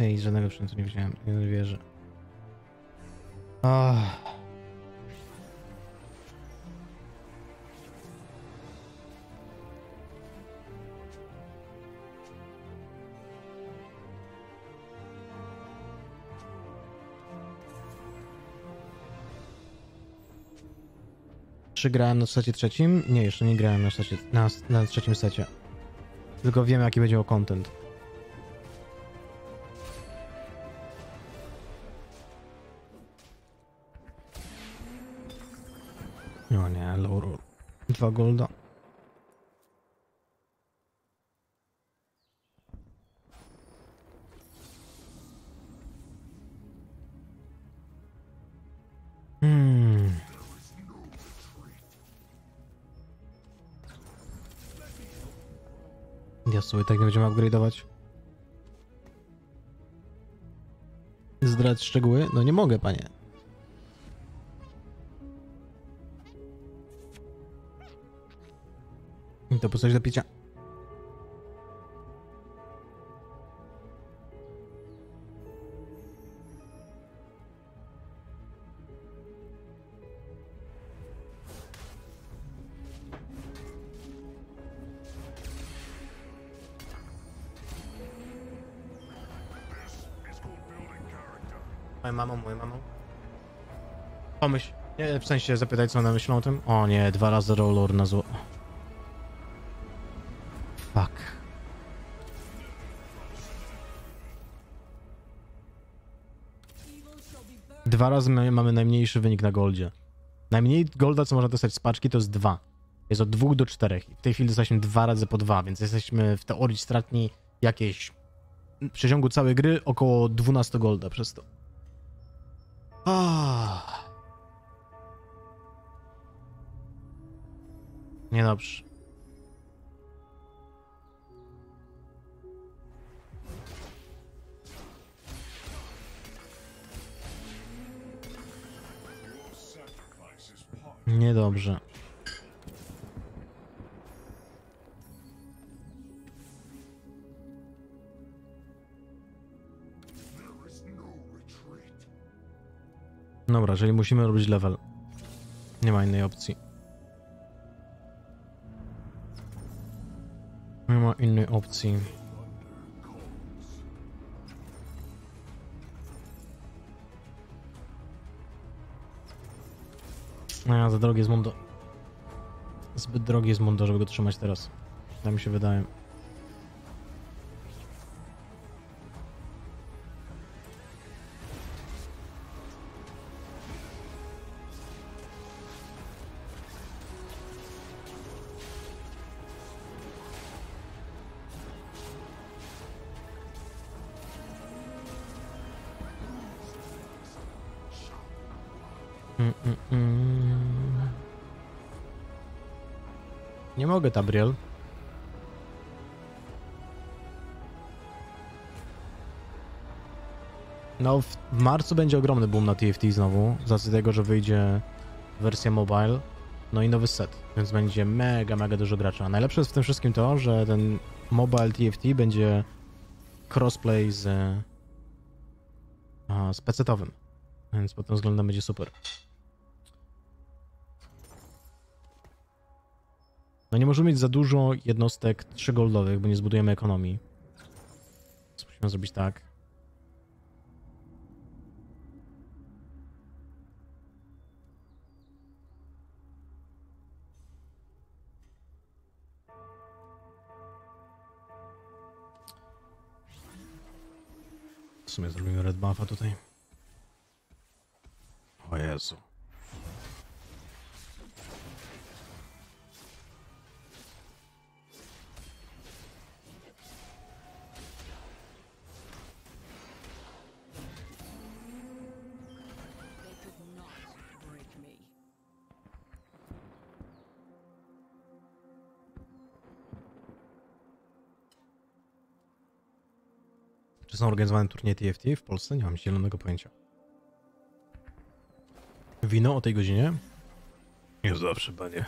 Ty, żadnego sprzętu nie wziąłem, nie wierzę. Ach. Czy grałem na secie trzecim? Nie, jeszcze nie grałem na, secie, na, na trzecim secie. Tylko wiem, jaki będzie o content. Dwa golda. Hmm. Ja sobie tak nie będziemy upgrade'ować. Zdrać szczegóły? No nie mogę, panie. To po coś do picia. Moją mamą, moją mamą. Pomyśl. Nie, w sensie zapytaj, co ona myślą o tym. O nie, dwa razy roller na zło. Dwa razy my mamy najmniejszy wynik na goldzie. Najmniej golda, co można dostać z paczki, to jest dwa. Jest od dwóch do czterech. W tej chwili dostaliśmy dwa razy po dwa, więc jesteśmy w teorii stratni jakieś w przeciągu całej gry około 12 golda przez to. Ah. Niedobrze. Niedobrze. Dobra, jeżeli musimy robić level. Nie ma innej opcji. Nie ma innej opcji. Ja za drogie jest mundo. Zbyt drogi jest mundo, żeby go trzymać teraz. Tak mi się wydaje. Nie mogę, Tabriel. No, w marcu będzie ogromny boom na TFT znowu, z racji tego, że wyjdzie wersja mobile, no i nowy set, więc będzie mega, mega dużo gracza. Najlepsze jest w tym wszystkim to, że ten mobile TFT będzie crossplay z, a, z PC-owym, więc pod tym względem będzie super. No nie możemy mieć za dużo jednostek 3 goldowych, bo nie zbudujemy ekonomii. Więc musimy zrobić tak. W sumie zrobimy red buffa tutaj. O Jezu. Czy są organizowane turnieje TFT w Polsce? Nie mam zielonego pojęcia. Wino o tej godzinie? Już zawsze, panie.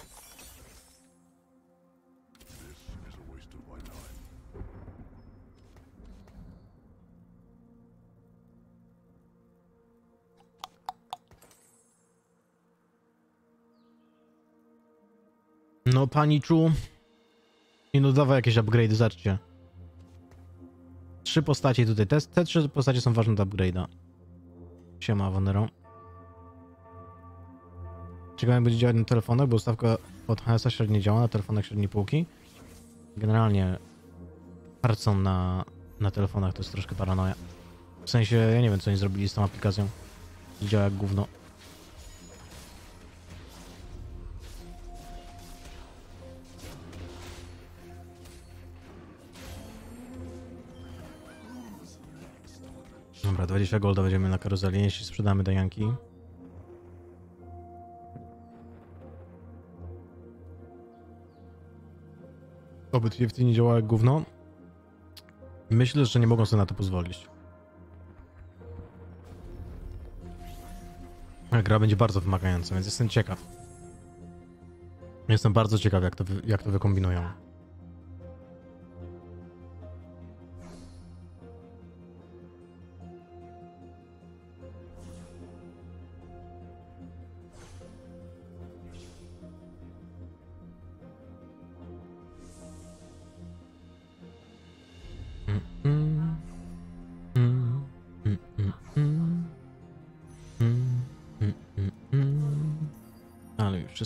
No, paniczu. Nie dodawa jakieś upgrade, zaczcie. Trzy postacie tutaj. Te, te trzy postacie są ważne do upgrade'a. Siema, Wanero. Ciekawe jak będzie działać na telefonach, bo ustawka od HS-a średnio działa na telefonach średniej półki. Generalnie Hearthstone na, na telefonach to jest troszkę paranoja. W sensie, ja nie wiem co oni zrobili z tą aplikacją. Działa jak gówno. Dobra, 20 golda będziemy na karuzeli, jeśli sprzedamy dajanki. Oby TFT nie działa jak gówno. Myślę, że nie mogą sobie na to pozwolić. Gra będzie bardzo wymagająca, więc jestem ciekaw. Jestem bardzo ciekaw, jak to, jak to wykombinują.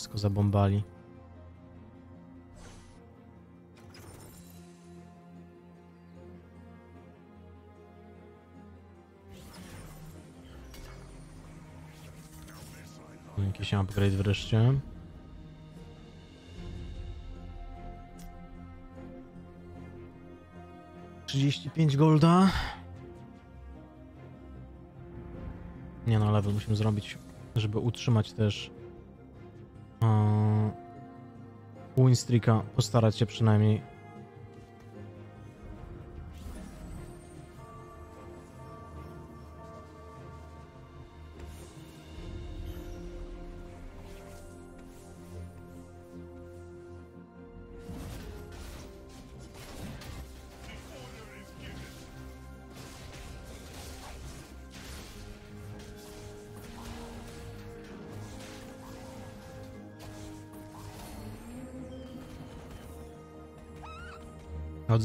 Wszystko zabombali. Jakiś upgrade wreszcie. Trzydzieści pięć golda. Nie no, level musimy zrobić, żeby utrzymać też winstreaka, postarać się przynajmniej.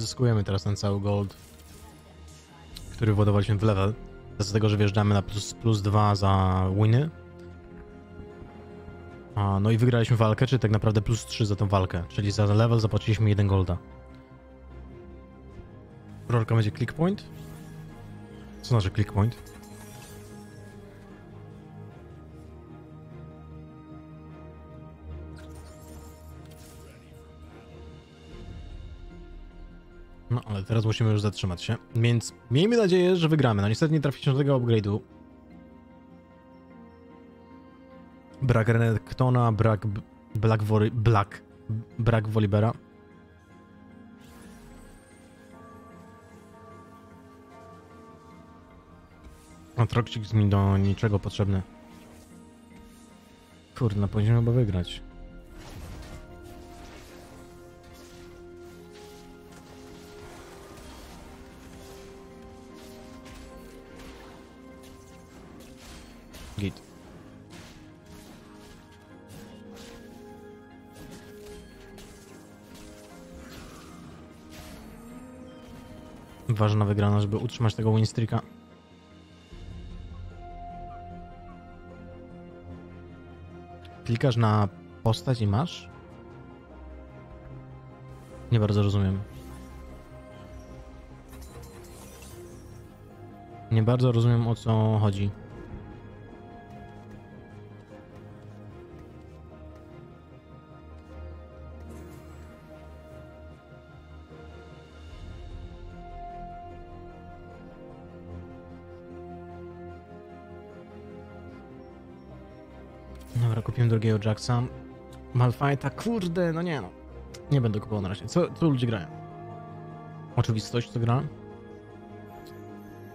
Odzyskujemy teraz ten cały gold, który władowaliśmy w level. Z tego, że wjeżdżamy na plus, plus 2 za winy. A, no i wygraliśmy walkę, czyli tak naprawdę plus 3 za tą walkę. Czyli za level zapłaciliśmy 1 golda. Rolka będzie click point? Co znaczy click point? Ale teraz musimy już zatrzymać się. Więc miejmy nadzieję, że wygramy. No niestety nie trafiliśmy do tego upgrade'u. Brak Renektona, brak Black Vory, Black, brak Wolibera. A Troxik jest mi do niczego potrzebny. Kurde, no powinniśmy chyba wygrać. Git. Ważna wygrana, żeby utrzymać tego winstreaka. Klikasz na postać i masz? Nie bardzo rozumiem. Nie bardzo rozumiem o co chodzi. Jacksa. Malfighta, kurde, no nie no. Nie będę kupował na razie. Co, co ludzie grają? Oczywistość, co gra?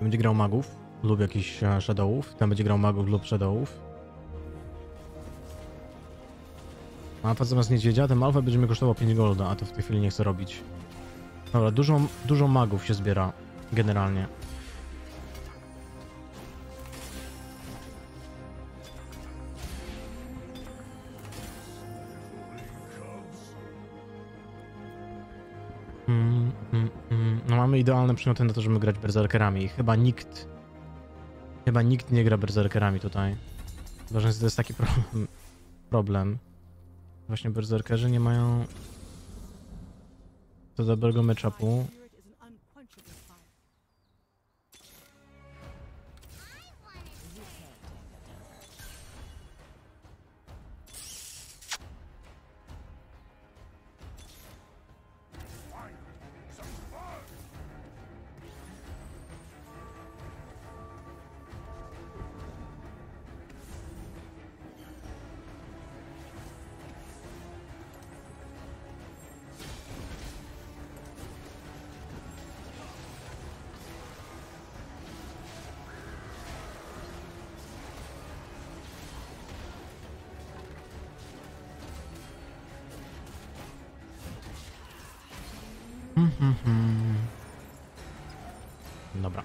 Będzie grał magów lub jakichś e, shadowów. Ten będzie grał magów lub shadowów. Alfa zamiast niedźwiedzia, ten Malfa będzie mi kosztował 5 golda, a to w tej chwili nie chcę robić. Dobra, dużo, dużo magów się zbiera generalnie. Idealne przymioty na to, żeby grać berserkerami. Chyba nikt... Chyba nikt nie gra berserkerami tutaj. Ważne, że to jest taki problem. problem. Właśnie berserkerzy nie mają... Do dobrego matchupu. Dobra.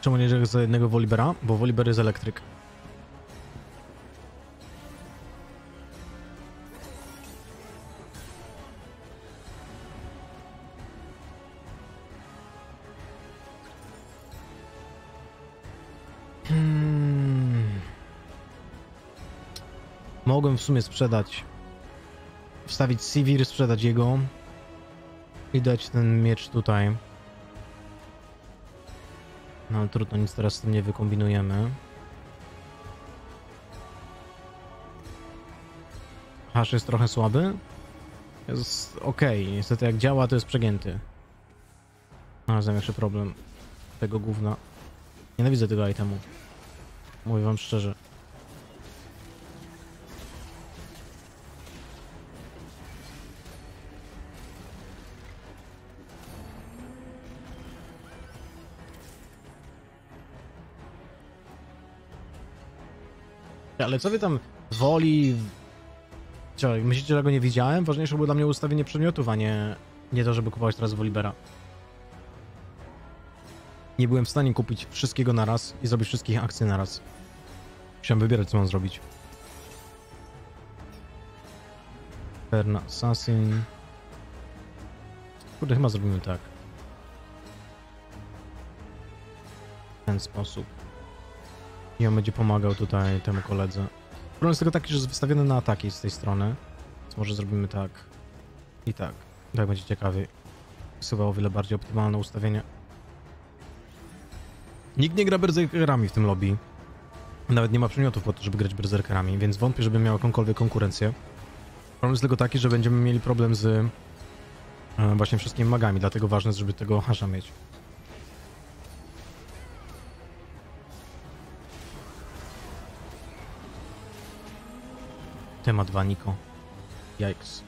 Czemu nie za jednego Wolibera? Bo Woliber jest elektryk. Mogłem w sumie sprzedać. Wstawić Sivir, sprzedać jego. I dać ten miecz tutaj. No ale trudno, nic teraz z tym nie wykombinujemy. Hash jest trochę słaby. Jest ok, niestety jak działa to jest przegięty. Znalazłem jeszcze problem tego gówna. Nienawidzę tego itemu. Mówię wam szczerze. Ale co wy tam woli... Co, myślicie, że go nie widziałem? Ważniejsze było dla mnie ustawienie przedmiotów, a nie, nie to, żeby kupować teraz Wolibera. Nie byłem w stanie kupić wszystkiego naraz i zrobić wszystkich akcji naraz. Musiałem wybierać, co mam zrobić. Perna Assassin. Kurde, chyba zrobimy tak. W ten sposób. I on będzie pomagał tutaj temu koledze. Problem jest tylko taki, że jest wystawiony na ataki z tej strony. Więc może zrobimy tak. I tak. Tak będzie ciekawie. Wysuwa o wiele bardziej optymalne ustawienie. Nikt nie gra berserkerami w tym lobby. Nawet nie ma przedmiotów po to, żeby grać berserkerami, więc wątpię, żeby miał jakąkolwiek konkurencję. Problem jest tylko taki, że będziemy mieli problem z e, właśnie wszystkimi magami, dlatego ważne jest, żeby tego hasza mieć. ma dwa Niko. Yikes.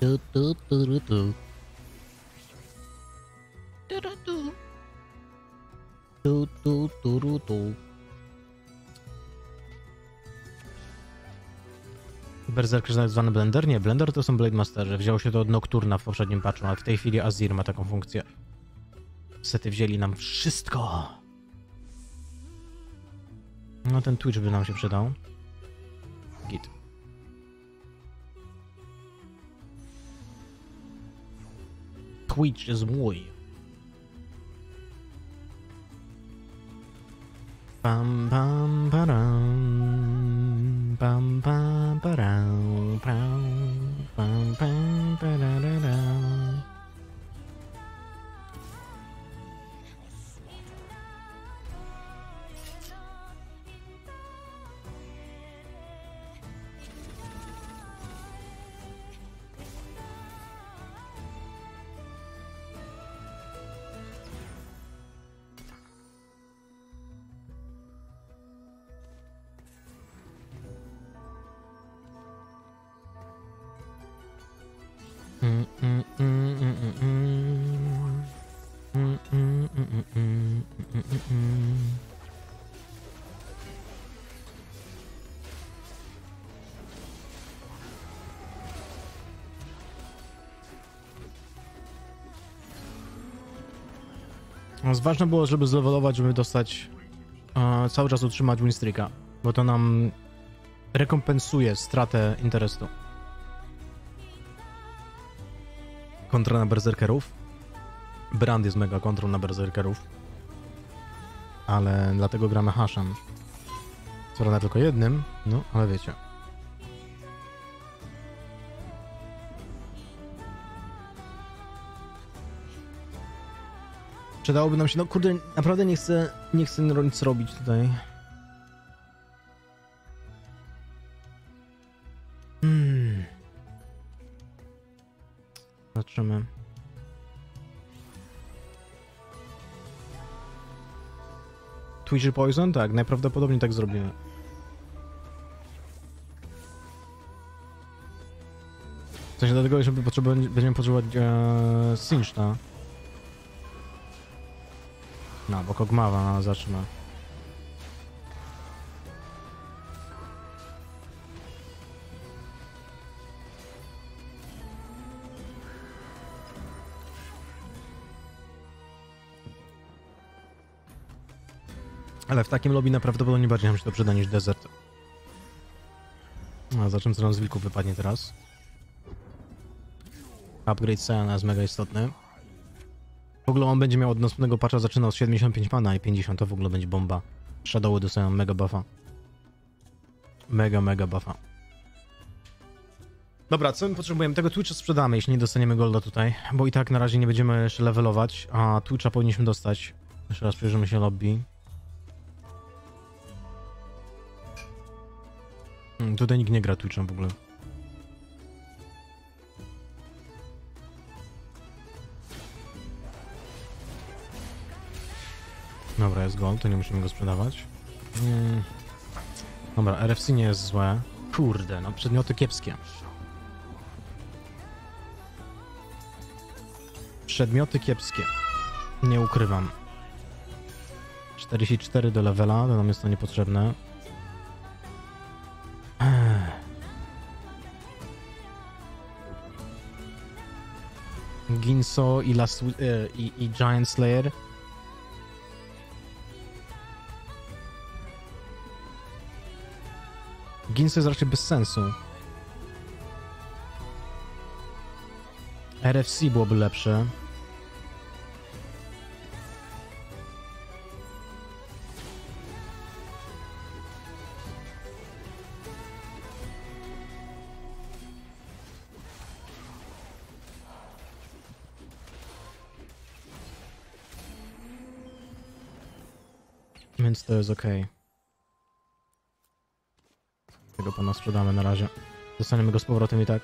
Do do do do do. Tu, tu, tu. Berserker jest zwany Blender? Nie, Blender to są Blade Masterzy. Wzięło się to od Nocturna w poprzednim patchu, ale w tej chwili Azir ma taką funkcję. Niestety wzięli nam wszystko. No ten Twitch by nam się przydał. Git. Twitch jest mój. Bum bum ba dum bum bum ba dum bum bum ba da da No, ważne było, żeby zlevelować, żeby dostać, e, cały czas utrzymać winstreaka, bo to nam rekompensuje stratę interesu. Kontra na berserkerów. Brand jest mega kontrą na berserkerów. Ale dlatego gramy haszem. Co prawda tylko jednym, no ale wiecie. Przydałoby nam się, no kurde, naprawdę nie chcę, nie chcę nic robić tutaj. Twitcher Poison? Tak, najprawdopodobniej tak zrobimy. W sensie dlatego, potrzebować, będziemy potrzebować e, Sinchta. No, bo Kogmawa zaczyna. Ale w takim lobby najprawdopodobniej bardziej nam się to przyda niż desert. A za czym co nam z wilków wypadnie teraz? Upgrade Seana jest mega istotny. W ogóle on będzie miał od następnego patcha zaczynał z 75 mana i 50 to w ogóle będzie bomba. Shadowy dostają mega buffa. Mega, mega buffa. Dobra, co my potrzebujemy? Tego Twitcha sprzedamy, jeśli nie dostaniemy golda tutaj, bo i tak na razie nie będziemy jeszcze levelować, a Twitcha powinniśmy dostać. Jeszcze raz przyjrzymy się lobby. Hmm, tutaj nikt nie gra Twitchem w ogóle. Dobra, jest gold, to nie musimy go sprzedawać. Mm. Dobra, RFC nie jest złe. Kurde, no przedmioty kiepskie. Przedmioty kiepskie. Nie ukrywam. 44 do levela, to nam jest to niepotrzebne. Ginso i, Last, e, i, i Giant Slayer. Ginso jest raczej bez sensu. RFC byłoby lepsze. Jest ok. Tego pana sprzedamy na razie. Dostaniemy go z powrotem i tak.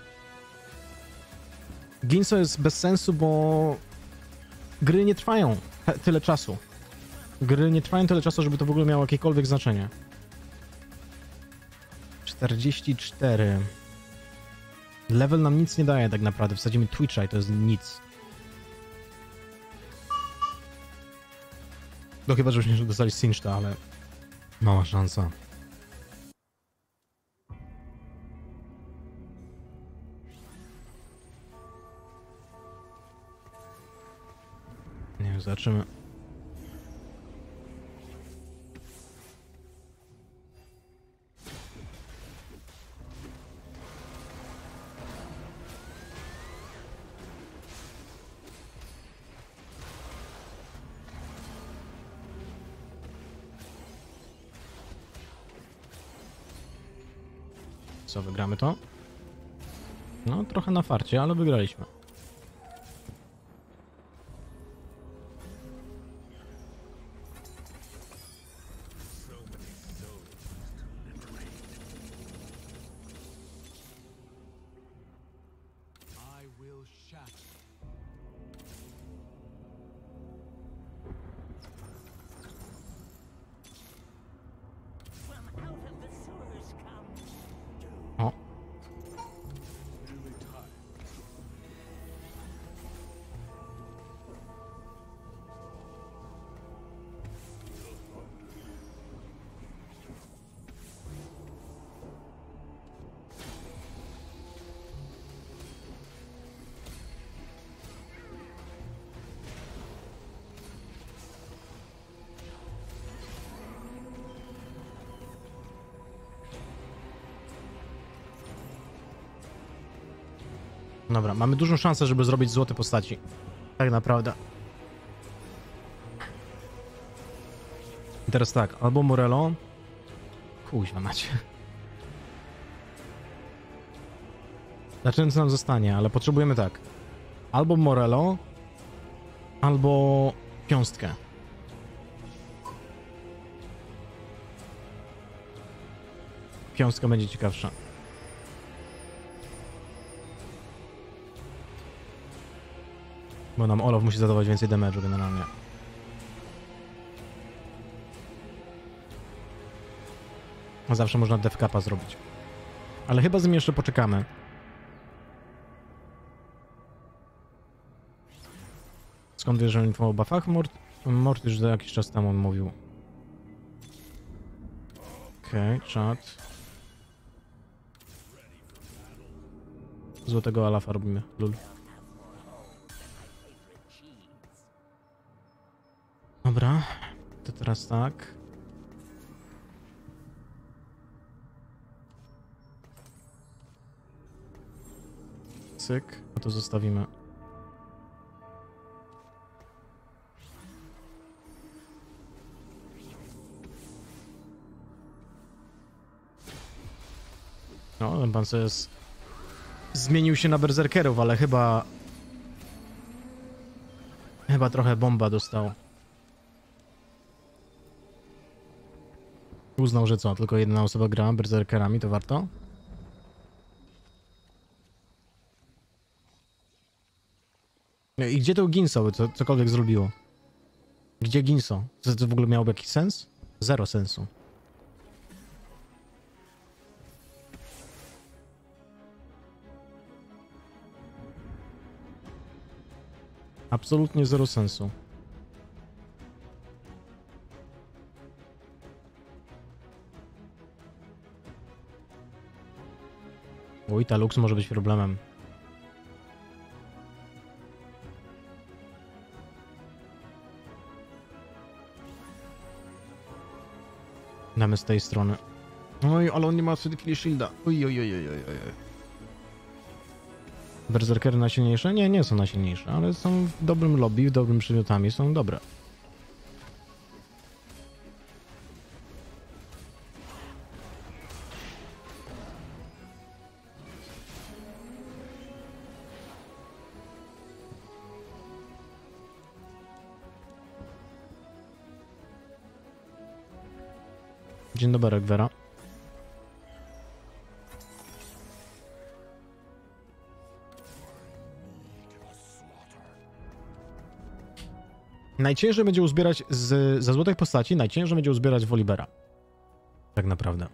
Ginso jest bez sensu, bo gry nie trwają tyle czasu. Gry nie trwają tyle czasu, żeby to w ogóle miało jakiekolwiek znaczenie. 44. Level nam nic nie daje tak naprawdę. Wsadzimy Twitcha i to jest nic. No chyba, żebyśmy dostali Sinchta, ale mała szansa. Nie wiem, zobaczymy. Na farcie, ale wygraliśmy. Dobra, mamy dużą szansę, żeby zrobić złote postaci. Tak naprawdę. I teraz tak, albo Morello. Kuźwa macie. Znaczy, co nam zostanie, ale potrzebujemy tak. Albo Morello, albo piąstkę. Piąstka będzie ciekawsza. Bo nam Olaf musi zadawać więcej damage'u generalnie. Zawsze można defkapa zrobić. Ale chyba z nim jeszcze poczekamy. Skąd wiesz, że info o buffach? Mort, Mort już jakiś czas temu mówił. Okej, okay, czat. Złotego Alafa robimy, lul. Dobra, to teraz tak. Cyk, a to zostawimy. No, ten pan sobie jest... zmienił się na berserkerów, ale chyba... Chyba trochę bomba dostał. Uznał, że co, tylko jedna osoba gra berserkerami, to warto? I gdzie to Ginso co, cokolwiek zrobiło? Gdzie Ginso? To, to w ogóle miałoby jakiś sens? Zero sensu. Absolutnie zero sensu. Oj, ta Lux może być problemem. Damy z tej strony. Oj, ale on nie ma w chwili shielda. Oj, oj, oj, oj, oj, oj. Berserkery najsilniejsze? Nie, nie są najsilniejsze, ale są w dobrym lobby, w dobrym przymiotami, są dobre. Najciężej będzie uzbierać z, ze złotych postaci, najciężej będzie uzbierać Wolibera. Tak naprawdę.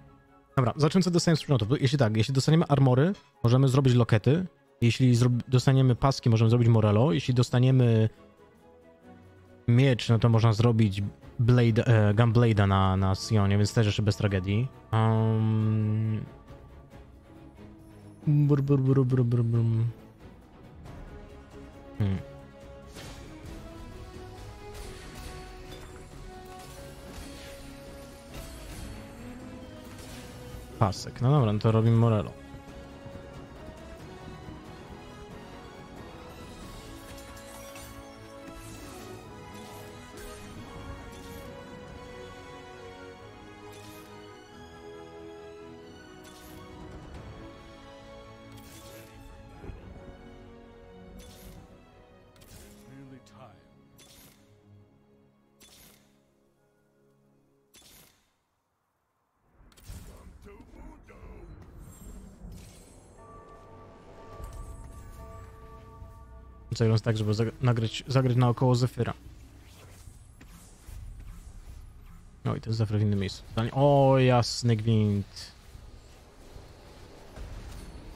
Dobra, zacznę co dostaniemy z przedmiotów. Jeśli tak, jeśli dostaniemy armory, możemy zrobić lokety. Jeśli dostaniemy paski, możemy zrobić Morello. Jeśli dostaniemy miecz, no to można zrobić Blade, e, Gunblade'a na, na Sionie, więc też jeszcze bez tragedii. Um... Bur, bur, bur, bur, bur. Hmm. Pasek. No dobra, no to robimy Morello. Zagrając tak, żeby zag- nagrać, zagrać naokoło Zefyra. No i jest Zefyr w innym miejscu. O, jasny gwint.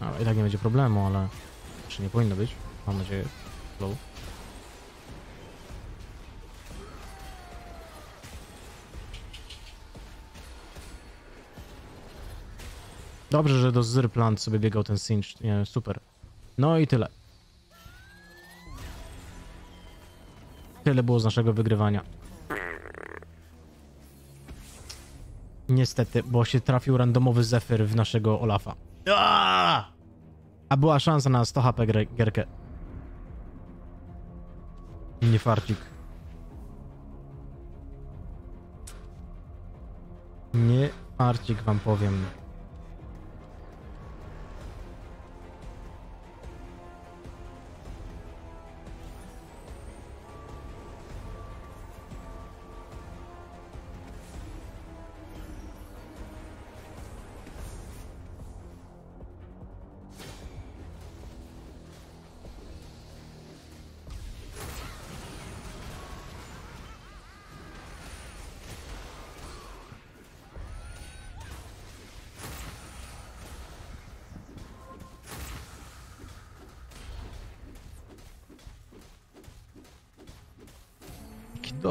No, i tak nie będzie problemu, ale... Czy nie powinno być? Mam nadzieję. Low. Dobrze, że do Zyrplant sobie biegał ten Sinch. Nie, super. No i tyle. Tyle było z naszego wygrywania. Niestety, bo się trafił randomowy Zephyr w naszego Olafa. Aaaa! A była szansa na 100 HP gierkę. Nie farcik. Nie farcik wam powiem.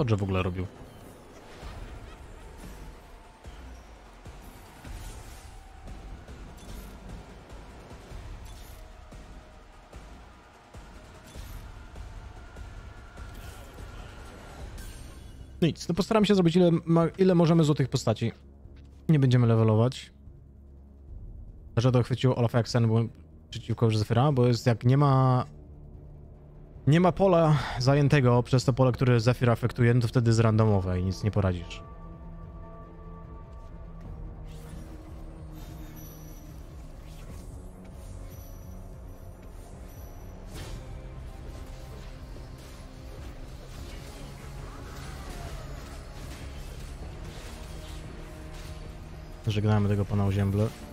Dodge w ogóle robił? No nic, to postaram się zrobić ile, ile możemy złotych postaci. Nie będziemy levelować. Że jak sen byłem przeciwko Zephyra, bo jest jak nie ma nie ma pola zajętego przez to pole, które Zephyr afektuje, no to wtedy jest randomowe i nic nie poradzisz. Żegnamy tego pana Ozięble. Mm,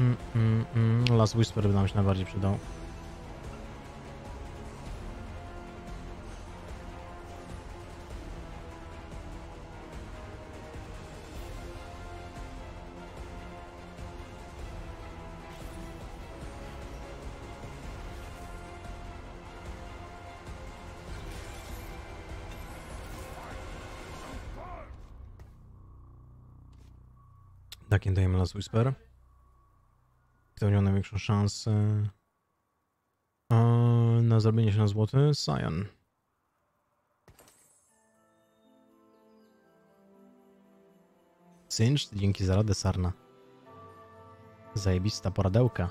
mm, mm, mm. Last Whisper by nam się najbardziej przydał. Tak, nie dajemy Last Whisper. Kto miał największą szansę na zrobienie się na złoty? Sion. Cinch, dzięki za radę, Sarna. Zajebista poradełka.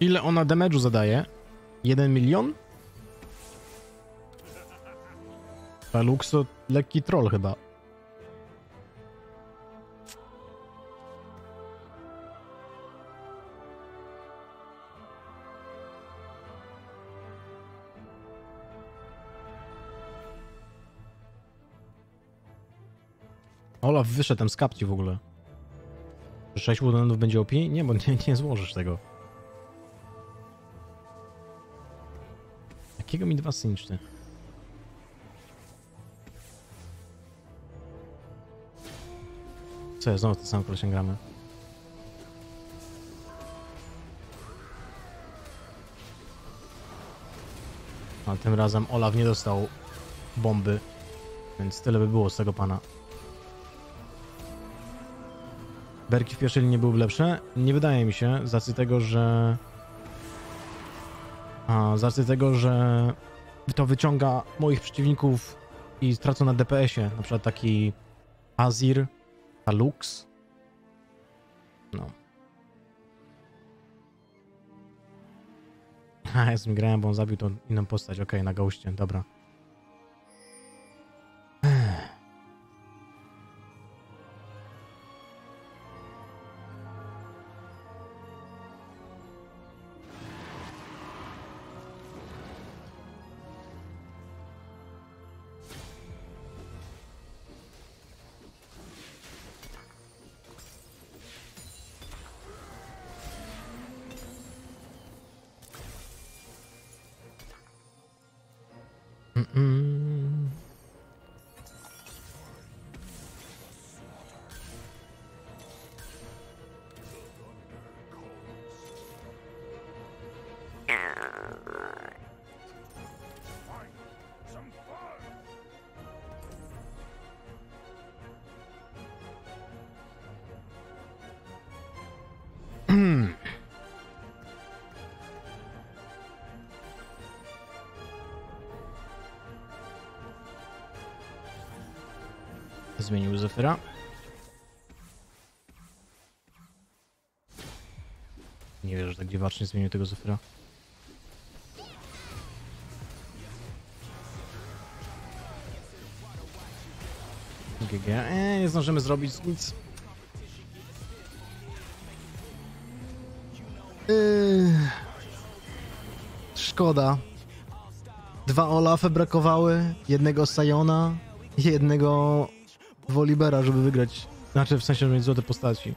Ile ona damage'u zadaje? 1 milion? Felux to lekki troll chyba. Olaf wyszedł tam z kapci w ogóle. 6 woodenów będzie OP? Nie, bo nie, nie złożysz tego. Jakiego mi dwa synczny? Co, znowu to samo kolesiem gramy. A tym razem Olaf nie dostał bomby, więc tyle by było z tego pana. Berki w pierwszej linii były lepsze? Nie wydaje mi się, z racji tego, że... A, z racji tego, że to wyciąga moich przeciwników i tracą na DPS-ie, na przykład taki Azir, Alux. No. A, ja z nim grałem, bo on zabił tą inną postać. Okej, na goście, dobra. Zmienił Zefyra. Nie wierzę, że tak dziwacznie zmienił tego Zefyra. GG. Eee, nie zdążymy zrobić nic. Eee, szkoda. Dwa Olafy brakowały, jednego Sajona, jednego Wolibera, żeby wygrać. Znaczy, w sensie, żeby mieć złote postaci.